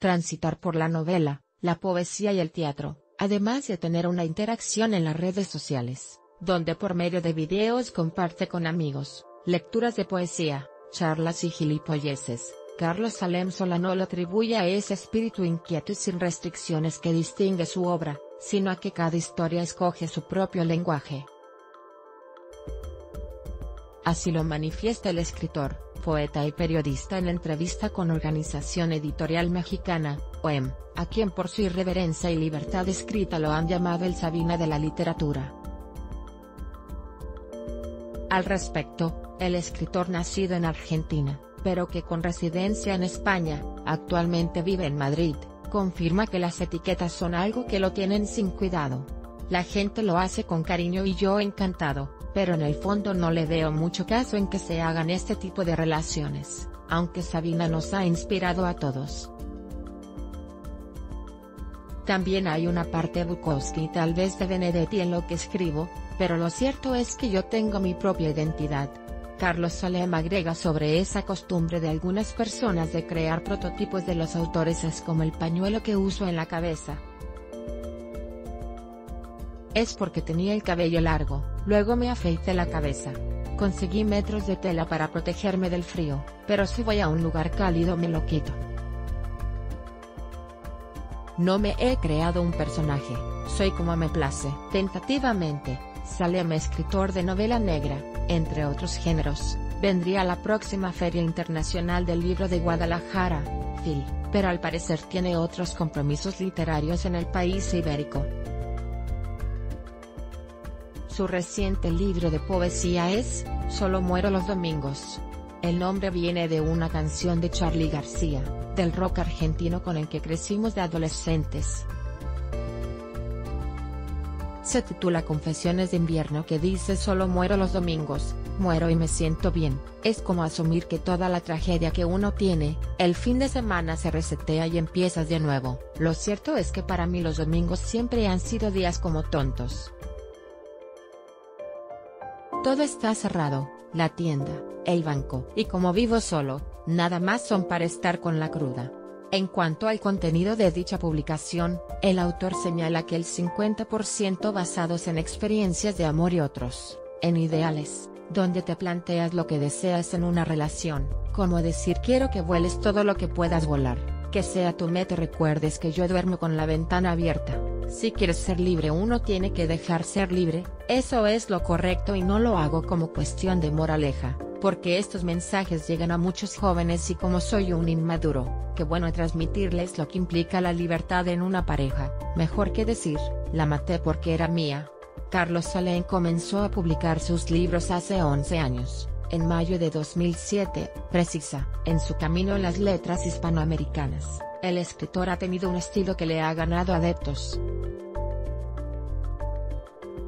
transitar por la novela, la poesía y el teatro, además de tener una interacción en las redes sociales, donde por medio de videos comparte con amigos, lecturas de poesía, charlas y gilipolleces. Carlos Salem Solano lo atribuye a ese espíritu inquieto y sin restricciones que distingue su obra, sino a que cada historia escoge su propio lenguaje. Así lo manifiesta el escritor, poeta y periodista en entrevista con Organización Editorial Mexicana, OEM, a quien por su irreverencia y libertad escrita lo han llamado el Sabina de la literatura. Al respecto, el escritor nacido en Argentina, pero que con residencia en España, actualmente vive en Madrid, confirma que las etiquetas son algo que lo tienen sin cuidado. La gente lo hace con cariño y yo encantado, pero en el fondo no le veo mucho caso en que se hagan este tipo de relaciones, aunque Sabina nos ha inspirado a todos. También hay una parte Bukowski y tal vez de Benedetti en lo que escribo, pero lo cierto es que yo tengo mi propia identidad. Carlos Salem agrega sobre esa costumbre de algunas personas de crear prototipos de los autores es como el pañuelo que uso en la cabeza. Es porque tenía el cabello largo, luego me afeité la cabeza. Conseguí metros de tela para protegerme del frío, pero si voy a un lugar cálido me lo quito. No me he creado un personaje, soy como me place. Tentativamente, Salem escritor de novela negra, entre otros géneros, vendría a la próxima Feria Internacional del Libro de Guadalajara, FIL, pero al parecer tiene otros compromisos literarios en el país ibérico. Su reciente libro de poesía es, Solo muero los domingos. El nombre viene de una canción de Charly García, del rock argentino con el que crecimos de adolescentes. Se titula Confesiones de invierno que dice solo muero los domingos, muero y me siento bien, es como asumir que toda la tragedia que uno tiene, el fin de semana se resetea y empiezas de nuevo. Lo cierto es que para mí los domingos siempre han sido días como tontos. Todo está cerrado, la tienda, el banco, y como vivo solo, nada más son para estar con la cruda. En cuanto al contenido de dicha publicación, el autor señala que el 50% basados en experiencias de amor y otros, en ideales, donde te planteas lo que deseas en una relación, como decir quiero que vueles todo lo que puedas volar, que sea tu meta recuerdes que yo duermo con la ventana abierta, si quieres ser libre uno tiene que dejar ser libre, eso es lo correcto y no lo hago como cuestión de moraleja, porque estos mensajes llegan a muchos jóvenes y como soy un inmaduro, que bueno transmitirles lo que implica la libertad en una pareja, mejor que decir, la maté porque era mía. Carlos Salén comenzó a publicar sus libros hace 11 años, en mayo de 2007, precisa, en su camino en las letras hispanoamericanas. El escritor ha tenido un estilo que le ha ganado adeptos.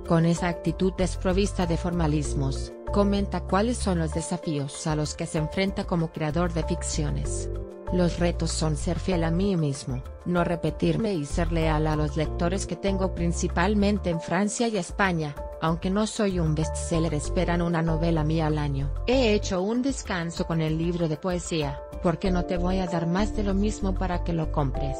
Con esa actitud desprovista de formalismos, comenta cuáles son los desafíos a los que se enfrenta como creador de ficciones. Los retos son ser fiel a mí mismo, no repetirme y ser leal a los lectores que tengo principalmente en Francia y España, aunque no soy un bestseller esperan una novela mía al año. He hecho un descanso con el libro de poesía, porque no te voy a dar más de lo mismo para que lo compres.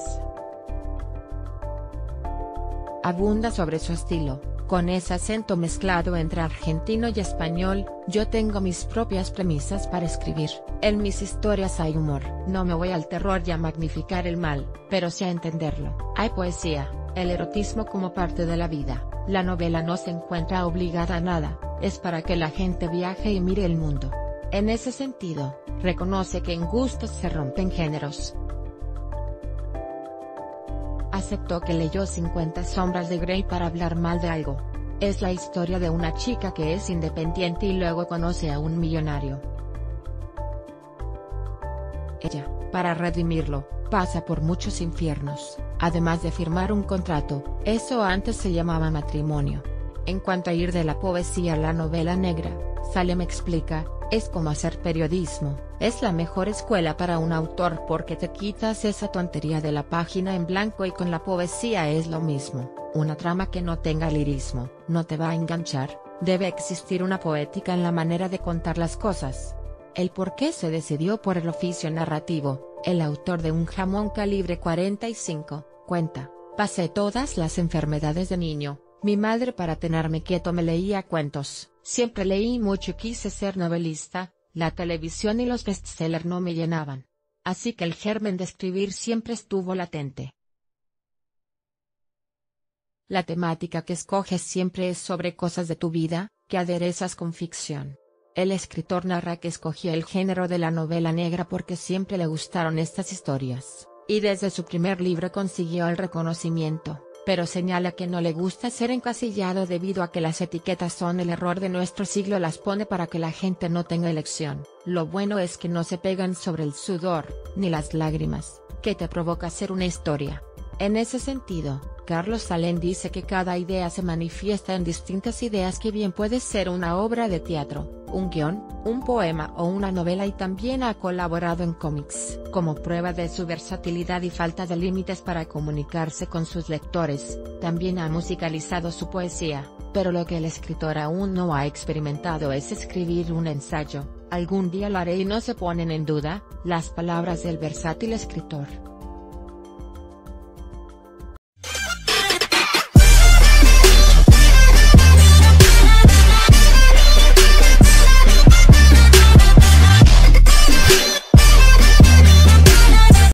Abunda sobre su estilo, con ese acento mezclado entre argentino y español, yo tengo mis propias premisas para escribir. En mis historias hay humor. No me voy al terror y a magnificar el mal, pero sí a entenderlo. Hay poesía, el erotismo como parte de la vida. La novela no se encuentra obligada a nada, es para que la gente viaje y mire el mundo. En ese sentido, reconoce que en gustos se rompen géneros. Aceptó que leyó 50 sombras de Grey para hablar mal de algo. Es la historia de una chica que es independiente y luego conoce a un millonario. Ella, para redimirlo, pasa por muchos infiernos, además de firmar un contrato, eso antes se llamaba matrimonio. En cuanto a ir de la poesía a la novela negra, Salem explica, es como hacer periodismo, es la mejor escuela para un autor porque te quitas esa tontería de la página en blanco y con la poesía es lo mismo, una trama que no tenga lirismo, no te va a enganchar, debe existir una poética en la manera de contar las cosas. El por qué se decidió por el oficio narrativo, el autor de Un jamón calibre 45, cuenta, pasé todas las enfermedades de niño, mi madre para tenerme quieto me leía cuentos, siempre leí mucho y quise ser novelista, la televisión y los bestsellers no me llenaban. Así que el germen de escribir siempre estuvo latente. La temática que escoges siempre es sobre cosas de tu vida, que aderezas con ficción. El escritor narra que escogió el género de la novela negra porque siempre le gustaron estas historias, y desde su primer libro consiguió el reconocimiento pero señala que no le gusta ser encasillado debido a que las etiquetas son el error de nuestro siglo las pone para que la gente no tenga elección. Lo bueno es que no se pegan sobre el sudor, ni las lágrimas, que te provoca hacer una historia. En ese sentido, Carlos Salén dice que cada idea se manifiesta en distintas ideas que bien puede ser una obra de teatro, un guion, un poema o una novela y también ha colaborado en cómics. Como prueba de su versatilidad y falta de límites para comunicarse con sus lectores, también ha musicalizado su poesía, pero lo que el escritor aún no ha experimentado es escribir un ensayo, algún día lo haré y no se ponen en duda, las palabras del versátil escritor.